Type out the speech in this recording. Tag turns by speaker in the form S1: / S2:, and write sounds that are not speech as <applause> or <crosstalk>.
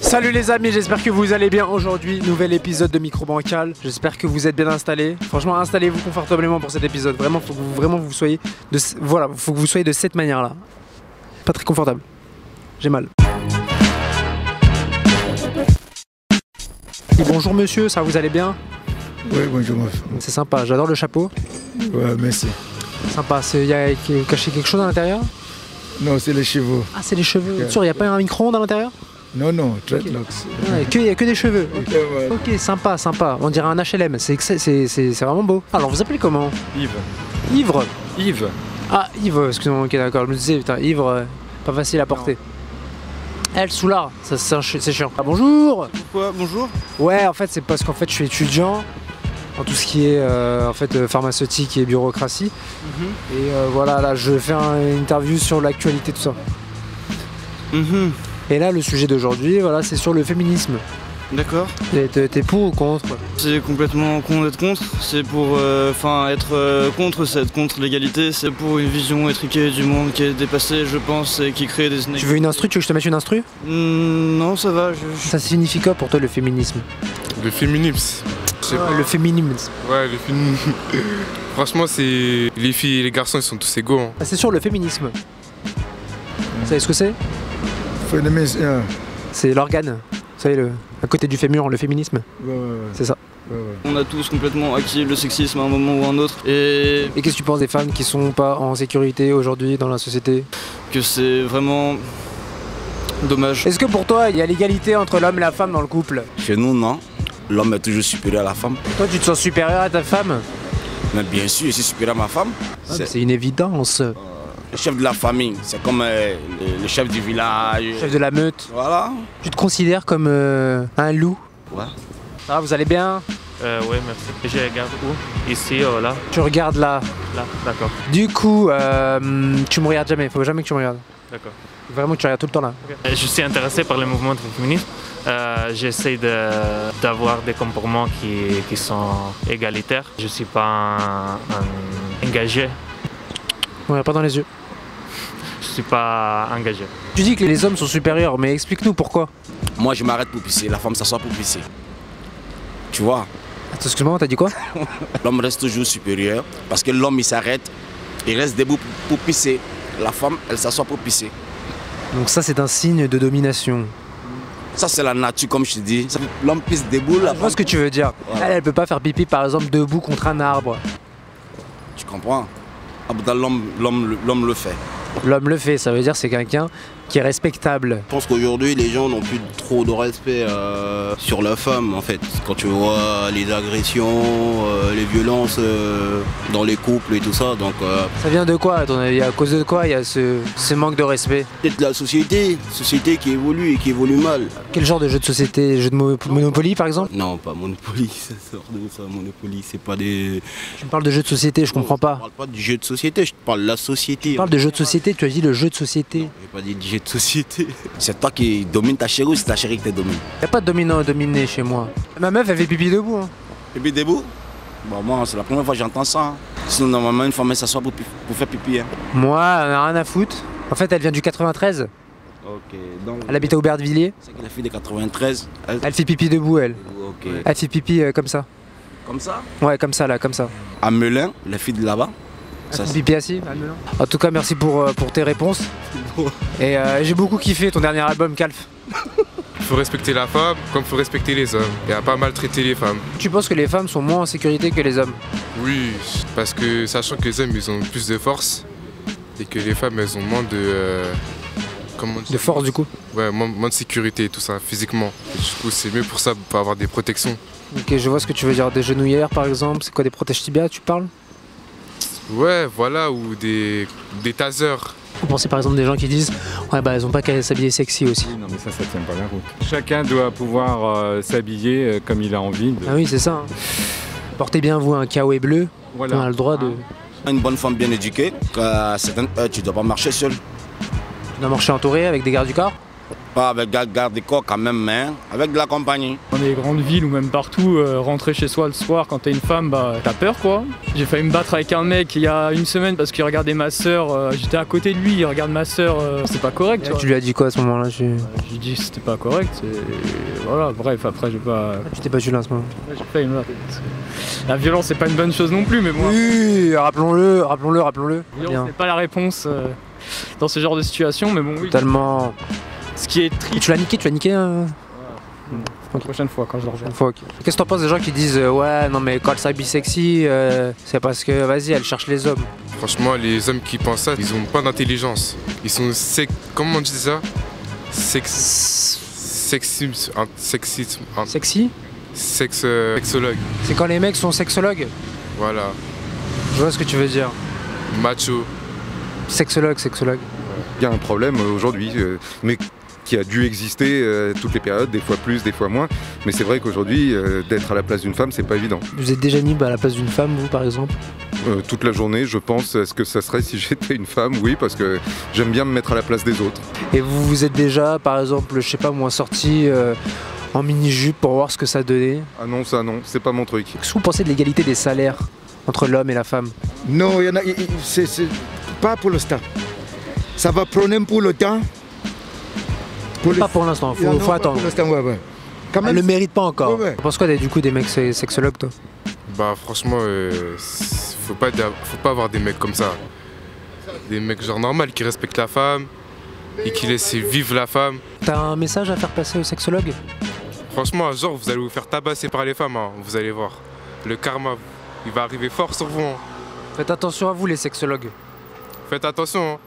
S1: Salut les amis, j'espère que vous allez bien aujourd'hui. Nouvel épisode de Micro Bancal. J'espère que vous êtes bien installés. Franchement, installez-vous confortablement pour cet épisode. Vraiment, faut que vous vraiment vous soyez de voilà, faut que vous soyez de cette manière-là. Pas très confortable. J'ai mal. Et bonjour monsieur, ça vous allez bien?
S2: Oui, bonjour.
S1: C'est sympa, j'adore le chapeau.
S2: Ouais, merci.
S1: Sympa, il y a caché quelque chose à l'intérieur?
S2: Non, c'est les chevaux.
S1: Ah, c'est les cheveux. Sûr, il n'y a pas un micro-ondes à l'intérieur?
S2: Non, non, dreadlocks.
S1: Ouais, que, y a que des cheveux.
S2: Ok, ouais.
S1: Ok, sympa, sympa. On dirait un HLM. C'est vraiment beau. Alors, vous appelez comment?
S3: Yves.
S1: Ivre.
S3: Yves.
S1: Ah, Yves, excusez-moi, ok, d'accord. Je me disais, putain, Ivre, euh, pas facile à porter. Elle, Soulard, ça c'est chiant. Ah, bonjour
S3: Quoi Bonjour?
S1: Ouais, en fait, c'est parce qu'en fait, je suis étudiant en tout ce qui est euh, en fait euh, pharmaceutique et bureaucratie. Et euh, voilà, là, je fais un- une interview sur l'actualité, tout ça.
S3: Mhm.
S1: Et là, le sujet d'aujourd'hui, voilà, c'est sur le féminisme.
S3: D'accord.
S1: T'es- pour ou contre?
S3: C'est complètement con d'être contre. C'est pour, euh, enfin, être euh, contre, c'est être contre l'égalité. C'est pour une vision étriquée du monde qui est dépassée, je pense, et qui crée des.
S1: Tu veux une instru? Tu veux que je te mette une instru?
S3: Hmm, Non, ça va. Je,
S1: Ça signifie quoi pour toi le féminisme?
S4: Le féminisme. Je sais pas.
S1: Le féminisme.
S4: Ouais, le féminisme. <laughs> Franchement, c'est. Les filles et les garçons, ils sont tous égaux. hein.
S1: Ah, c'est sur le féminisme. Vous savez ce que c'est? C'est l'organe. Vous savez, le, à côté du fémur, le féminisme.
S2: Ouais, ouais, ouais.
S1: C'est ça.
S3: On a tous complètement acquis le sexisme à un moment ou à un autre, et
S1: Et qu'est-ce que tu penses des femmes qui sont pas en sécurité aujourd'hui dans la société?
S3: que c'est vraiment dommage.
S1: Est-ce que pour toi, il y a l'égalité entre l'homme et la femme dans le couple?
S5: Chez nous, non. L'homme est toujours supérieur à la femme.
S1: Toi, tu te sens supérieur à ta femme?
S5: Mais bien sûr, je suis supérieur à ma femme.
S1: Ah,
S5: C'est
S1: une évidence.
S5: Le chef de la famille. C'est comme euh, le, le chef du village.
S1: Chef de la meute.
S5: Voilà.
S1: Tu te considères comme euh, un loup?
S5: Ouais.
S1: Ça va, vous allez bien?
S6: Euh, oui, merci. Je regarde où? Ici, oh, là
S1: Tu regardes là.
S6: Là, d'accord.
S1: Du coup, euh, tu me regardes jamais. Faut jamais que tu me regardes.
S6: D'accord.
S1: Vraiment tu regardes tout le temps là.
S6: Euh, Je suis intéressé par le mouvement féministe. Euh, J'essaie de- d'avoir des comportements qui, qui sont égalitaires. Je ne suis pas un- un engagé.
S1: Ouais, pas dans les yeux.
S6: Je ne suis pas engagé.
S1: Tu dis que les hommes sont supérieurs, mais explique-nous pourquoi.
S5: Moi, je m'arrête pour pisser. La femme s'assoit pour pisser. Tu vois,
S1: Attends, excuse-moi, t'as dit quoi? <laughs>
S5: L'homme reste toujours supérieur parce que l'homme, il s'arrête. Il reste debout pour, pour pisser. La femme, elle s'assoit pour pisser.
S1: Donc ça, c'est un signe de domination.
S5: Ça, c'est la nature, comme je te dis. L'homme pisse debout, la
S1: Je vois ce que tu veux dire.
S5: Ouais.
S1: Elle, elle peut pas faire pipi, par exemple, debout contre un arbre.
S5: Tu comprends? Ah, bah, l'homme le fait.
S1: L'homme le fait, ça veut dire c'est quelqu'un qui est respectable.
S7: Je pense qu'aujourd'hui, les gens n'ont plus trop de respect euh, sur la femme, en fait. Quand tu vois les agressions, euh, les violences euh, dans les couples et tout ça, donc
S1: Ça vient de quoi, à ton avis? À cause de quoi il y a ce, ce manque de respect?
S7: Peut-être la société, société qui évolue et qui évolue mal.
S1: Quel genre de jeu de société? Jeu de mo- Monopoly, par exemple?
S7: Non, pas Monopoly, <laughs> ça sort de ça, Monopoly, c'est pas des...
S1: Tu me parles de jeu de société, je comprends
S7: Je
S1: pas.
S7: parle pas du jeu de société, je te parle de la société.
S1: Tu parles de jeu de société, tu as dit le jeu de société.
S7: J'ai pas dit du jeu de société.
S5: C'est toi qui domine ta chérie ou c'est ta chérie qui te domine?
S1: Y a pas de dominant dominé chez moi. Ma meuf, elle fait pipi debout. hein.
S5: Puis debout? Bon, moi, c'est la première fois que j'entends ça. hein. Sinon, normalement, une femme, elle s'assoit pour, pour faire pipi. hein.
S1: Moi, elle a rien à foutre. En fait, elle vient du 93.
S5: Ok, donc.
S1: Elle habite à Aubervilliers.
S5: C'est que la fille de 93, elle.
S1: Elle fait pipi debout, elle.
S5: Ok.
S1: Elle fait pipi euh, comme ça.
S5: Comme ça?
S1: Ouais, comme ça, là, comme ça.
S5: À Melun, la fille de là-bas. Ça,
S1: En tout cas, merci pour, euh, pour tes réponses. <laughs> Et euh, j'ai beaucoup kiffé ton dernier album, Calf.
S4: Il faut respecter la femme comme il faut respecter les hommes. Et à pas maltraiter les femmes.
S1: Tu penses que les femmes sont moins en sécurité que les hommes?
S4: Oui, parce que sachant que les hommes, ils ont plus de force. Et que les femmes, elles ont moins de. euh, comment
S1: De force, du coup
S4: Ouais, moins, moins de sécurité et tout ça, physiquement. Et du coup, c'est mieux pour ça, pour avoir des protections.
S1: Ok, je vois ce que tu veux dire. Des genouillères, par exemple. C'est quoi, des protèges tibia, tu parles?
S4: Ouais, voilà, ou des, des tasers.
S1: Vous pensez par exemple des gens qui disent Ouais, bah, elles ont pas qu'à s'habiller sexy aussi.
S8: Oui, non mais ça, ça tient pas la route. Chacun doit pouvoir euh, s'habiller euh, comme il a envie. de-
S1: Ah oui, c'est ça. hein. Portez bien, vous, un kawaii bleu.
S8: Voilà.
S1: On a le droit de.
S8: Hein.
S5: Une bonne femme bien éduquée, à certaines heures, tu dois pas marcher seul.
S1: Tu dois marcher entouré avec des gardes du corps
S5: pas avec garde garde des corps quand même, mais avec de la compagnie.
S9: Dans les grandes villes ou même partout, euh, rentrer chez soi le soir quand t'es une femme, bah t'as peur quoi. J'ai failli me battre avec un mec il y a une semaine parce qu'il regardait ma soeur, j'étais à côté de lui, il regarde ma soeur, euh, c'est pas correct. Tu, vois.
S1: Tu lui as dit quoi à ce moment-là tu...
S9: J'ai dit que c'était pas correct et voilà, bref après j'ai pas.
S1: tu t'es battu là à ce moment
S9: J'ai failli me battre. La violence c'est pas une bonne chose non plus mais moi.
S1: Oui, rappelons-le, rappelons-le, rappelons-le.
S9: La violence c'est pas la réponse euh, dans ce genre de situation mais bon oui.
S1: Totalement.
S9: Ce qui est triste.
S1: Tu l'as niqué, tu l'as niqué hein
S9: La prochaine fois quand je le rejoins.
S1: Une fois, ok. Qu'est-ce que t'en penses des gens qui disent euh, ouais non mais quand elle s'habille sexy euh, c'est parce que vas-y elle cherche les hommes.
S4: Franchement, les hommes qui pensent ça, ils ont pas d'intelligence. Ils sont sec... Comment on dit ça? Sex... Sexisme... un- Sexisme... un-
S1: Sexy?
S4: Sex... euh, Sexologue.
S1: C'est quand les mecs sont sexologues?
S4: Voilà.
S1: Je vois ce que tu veux dire.
S4: Macho.
S1: Sexologue, sexologue.
S10: Il y a un problème euh, aujourd'hui, euh, mais qui a dû exister euh, toutes les périodes, des fois plus, des fois moins. Mais c'est vrai qu'aujourd'hui, euh, d'être à la place d'une femme, c'est pas évident.
S1: Vous êtes déjà mis bah, à la place d'une femme vous par exemple?
S10: Euh, toute la journée, je pense, est-ce que ça serait si <laughs> j'étais une femme? Oui, parce que j'aime bien me mettre à la place des autres.
S1: Et vous vous êtes déjà par exemple je sais pas moi sorti euh, en mini-jupe pour voir ce que ça donnait?
S10: Ah non, ça non, c'est pas mon truc.
S1: Qu'est-ce que vous pensez de l'égalité des salaires entre l'homme et la femme?
S2: Non, il y en a, c'est c'est pas pour l'instant. Ça va prendre pour le temps. Pour les-
S1: Pas pour l'instant,
S2: Il
S1: faut, attendre.
S2: Pour l'instant, ouais, ouais. Quand
S1: Elle le mérite pas encore.
S2: Ouais,
S1: penses quoi des- du coup des mecs se- sexologues toi?
S4: Bah franchement, euh, faut, pas, faut pas avoir des mecs comme ça. Des mecs genre normal qui respectent la femme et qui laissent vivre la femme.
S1: T'as un message à faire passer aux sexologues?
S4: Franchement, jour, vous allez vous faire tabasser par les femmes, hein, vous allez voir. Le karma, il va arriver fort sur vous. hein.
S1: Faites attention à vous les sexologues.
S4: Faites attention. hein.